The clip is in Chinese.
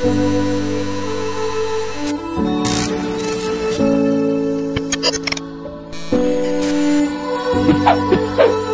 你。